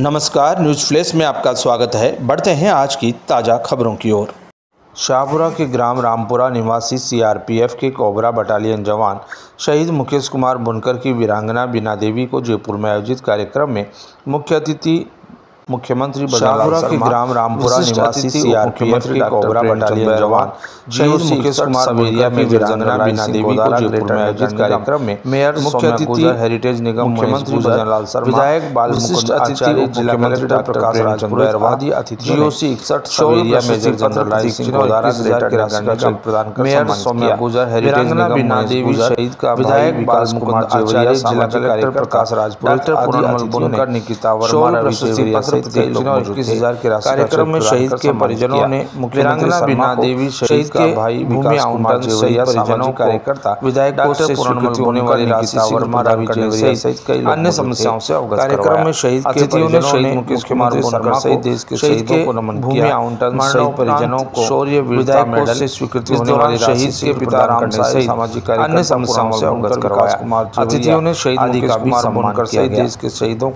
नमस्कार, news flash में आपका स्वागत है। बढ़ते हैं आज की ताज़ा खबरों की ओर। शाहपुरा के ग्राम रामपुरा निवासी सीआरपीएफ के कोबरा बटालियन जवान शहीद मुकेश कुमार बुनकर की वीरांगना बीना देवी को जयपुर में आयोजित कार्यक्रम में मुख्य अतिथि मुख्यमंत्री शाहपुरा के ग्राम रामपुरा निवासी सीआरपीएफ के कोबरा बटालियन जवान शहीद मुकेश कुमार सवेरिया में वीरांगना बीना देवी को जयपुर में आयोजित कार्यक्रम में मेयर मुख्य अतिथि हेरिटेज निगम मुख्यमंत्री लाल शर्मा विधायक बाल विशिष्ट अतिथि जिला कलेक्टर डॉक्टर प्रकाश राजपुर अरवादी अतिथि जीओसी इकसठ sub area major general Singh Godara greater के राशि प्रदान कर मेयर सौम्या गुजर हेरिटेज निगम बीना देवी शहीद का विधायक बाल कुमार आचार्य जिला कलेक्टर प्रकाश राजपुर डॉक्टर पूनम बुनकर निकिता वर्मा रवि पत्र इक्कीस हज़ार की राशि कार्यक्रम में शहीद के परिजनों ने वीरांगना बीना देवी शहीद के भाई भूमि आवंटन परिजनों कार्यकर्ता विधायक डॉक्टर पूर्णमल होने वाली राशि वर्मा रवि जेवरिया सहित कई अन्य समस्याओं से अवगत कार्यक्रम में शहीद के अतिथियों ने शहीद मुकेश कुमार शर्मा सहित देश के शहीद को नमन भूमि आवंटन शहीद परिजनों को शौर्य मेडल से स्वीकृति होने वाली शहीद के पिता राम सहित सामाजिक अन्य समस्याओं से अवगत करवाया। अतिथियों ने शहीद मुकेश कुमार सहित देश के शहीदों